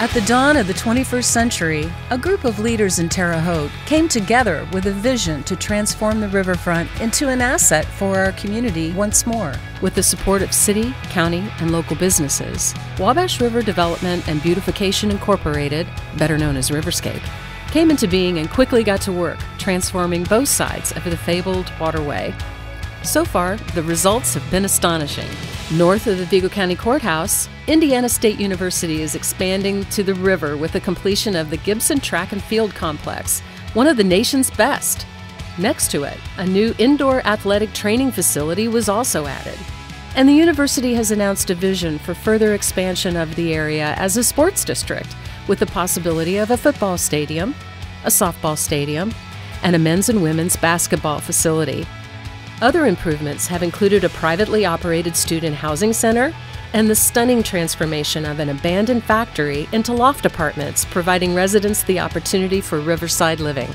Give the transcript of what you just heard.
At the dawn of the 21st century, a group of leaders in Terre Haute came together with a vision to transform the riverfront into an asset for our community once more. With the support of city, county, and local businesses, Wabash River Development and Beautification Incorporated, better known as Riverscape, came into being and quickly got to work transforming both sides of the fabled waterway. So far, the results have been astonishing. North of the Vigo County Courthouse, Indiana State University is expanding to the river with the completion of the Gibson Track and Field Complex, one of the nation's best. Next to it, a new indoor athletic training facility was also added. And the university has announced a vision for further expansion of the area as a sports district, with the possibility of a football stadium, a softball stadium, and a men's and women's basketball facility. Other improvements have included a privately operated student housing center and the stunning transformation of an abandoned factory into loft apartments, providing residents the opportunity for riverside living.